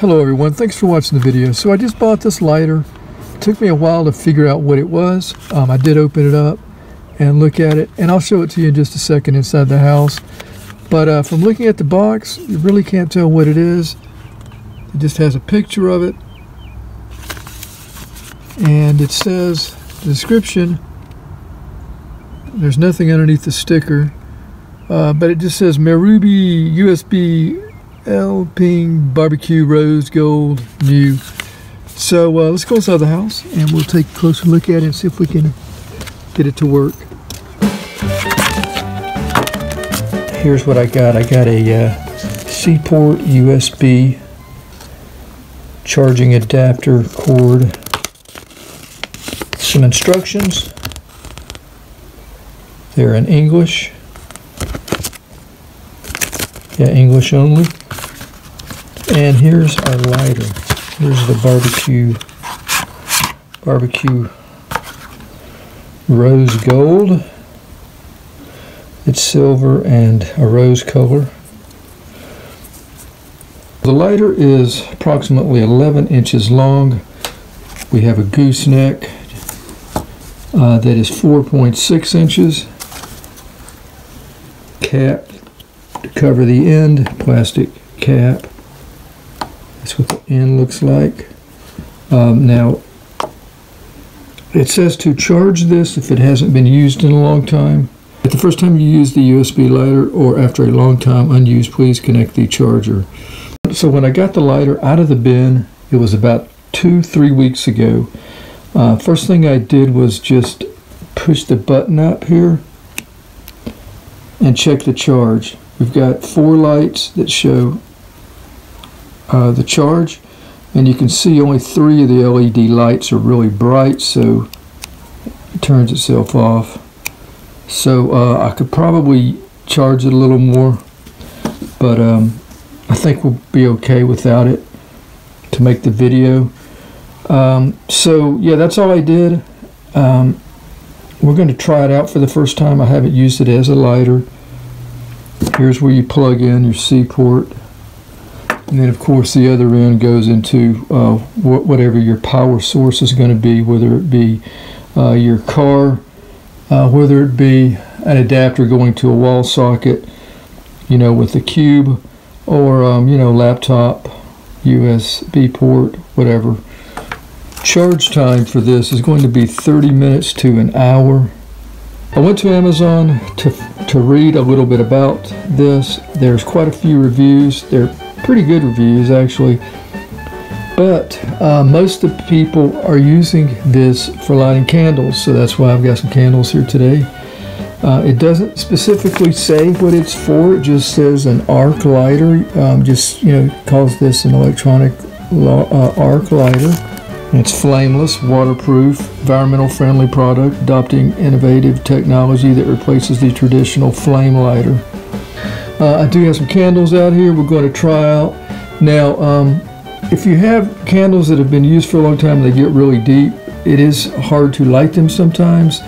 Hello everyone, thanks for watching the video. So I just bought this lighter. It took me a while to figure out what it was. Um, I did open it up and look at it, and I'll show it to you in just a second inside the house. But uh, from looking at the box, you really can't tell what it is. It just has a picture of it. And it says, the description, there's nothing underneath the sticker, uh, but it just says Meiruby USB Alpine Barbecue Rose Gold New. So uh, let's go inside the house and we'll take a closer look at it and see if we can get it to work. Here's what I got. I got a uh, C-port USB charging adapter cord, some instructions. They're in English. Yeah, English only. And here's our lighter. Here's the barbecue barbecue rose gold. It's silver and a rose color. The lighter is approximately 11 inches long. We have a gooseneck uh, that is 4.6 inches. Cap to cover the end, plastic cap. That's what the end looks like. Um, now, it says to charge this if it hasn't been used in a long time. If the first time you use the USB lighter or after a long time unused, please connect the charger. So when I got the lighter out of the bin, it was about two, three weeks ago. Uh, first thing I did was just push the button up here and check the charge. We've got four lights that show uh, the charge and you can see only three of the LED lights are really bright so it turns itself off. So uh, I could probably charge it a little more but um, I think we'll be okay without it to make the video. Um, so yeah that's all I did. Um, we're going to try it out for the first time. I haven't used it as a lighter here's where you plug in your C port and then of course the other end goes into uh, wh whatever your power source is going to be, whether it be uh, your car, uh, whether it be an adapter going to a wall socket, you know, with a cube, or, um, you know, laptop, USB port, whatever. Charge time for this is going to be 30 minutes to an hour. I went to Amazon to, to read a little bit about this. There's quite a few reviews. They're pretty good reviews actually. But uh, most of the people are using this for lighting candles, so that's why I've got some candles here today. Uh, it doesn't specifically say what it's for. It just says an arc lighter. Um, just you know, calls this an electronic uh, arc lighter. It's flameless, waterproof, environmental friendly product, adopting innovative technology that replaces the traditional flame lighter. Uh, I do have some candles out here we're going to try out. Now, um, if you have candles that have been used for a long time and they get really deep, it is hard to light them sometimes.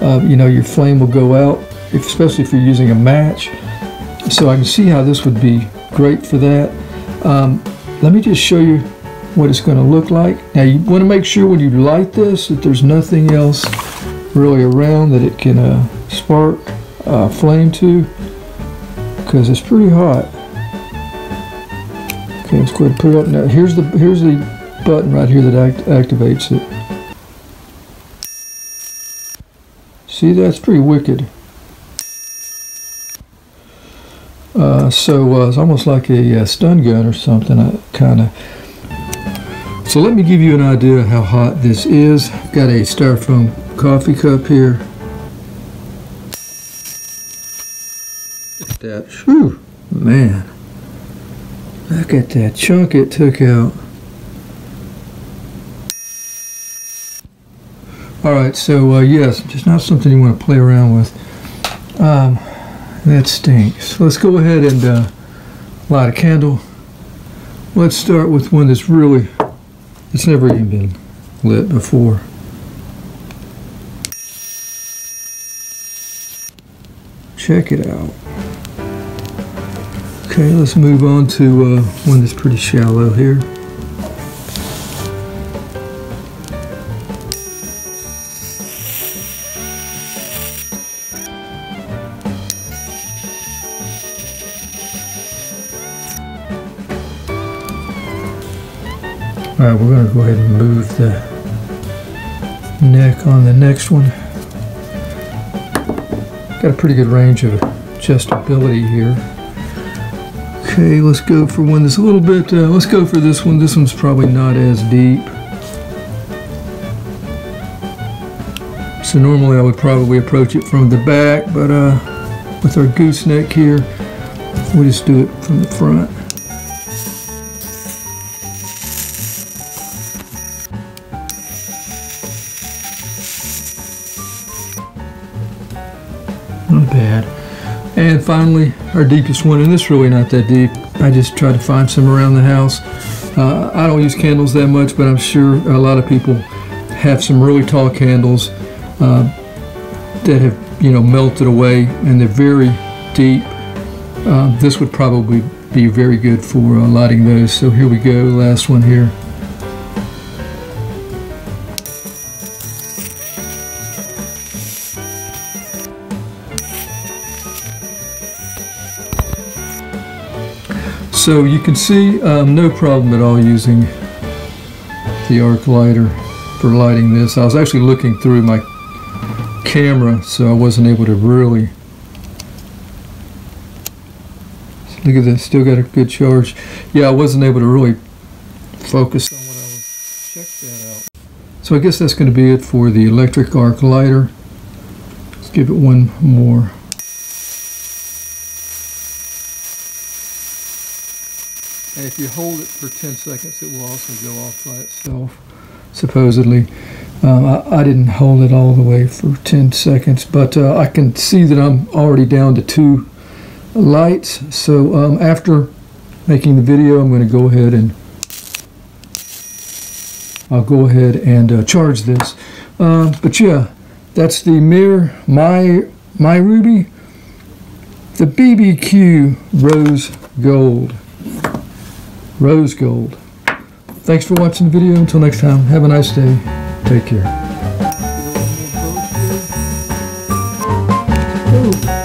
Uh, you know, your flame will go out, if, especially if you're using a match. So I can see how this would be great for that. Um, let me just show you what it's going to look like. Now you want to make sure when you light this that there's nothing else really around that it can uh, spark uh, flame to because it's pretty hot. Okay, let's go ahead and put it up now. Here's the here's the button right here that act activates it. See, that's pretty wicked. Uh, so uh, it's almost like a, a stun gun or something, uh, kind of. So let me give you an idea how hot this is. Got a styrofoam coffee cup here. that. Whew, man. Look at that chunk it took out. Alright, so uh, yes, just not something you want to play around with. Um, that stinks. Let's go ahead and uh, light a candle. Let's start with one that's really, it's never even been lit before. Check it out. Okay, let's move on to uh, one that's pretty shallow here. All right, we're gonna go ahead and move the neck on the next one. Got a pretty good range of adjustability here. Okay, let's go for one that's a little bit, uh, let's go for this one. This one's probably not as deep. So normally I would probably approach it from the back, but uh, with our gooseneck here, we just do it from the front. And finally, our deepest one, and this really not that deep. I just try to find some around the house. Uh, I don't use candles that much, but I'm sure a lot of people have some really tall candles uh, that have, you know, melted away, and they're very deep. Uh, this would probably be very good for uh, lighting those. So here we go, last one here. So you can see um, no problem at all using the arc lighter for lighting this. I was actually looking through my camera so I wasn't able to really look at this still got a good charge. Yeah I wasn't able to really focus on what I was check that out. So I guess that's going to be it for the electric arc lighter. Let's give it one more if you hold it for 10 seconds, it will also go off by itself, supposedly. Um, I, I, didn't hold it all the way for 10 seconds, but uh, I can see that I'm already down to two lights. So um, after making the video, I'm going to go ahead and I'll go ahead and uh, charge this. Uh, but yeah, that's the Meher My My Ruby, the BBQ Rose Gold rose gold. Thanks for watching the video. Until next time, have a nice day. Take care. Ooh.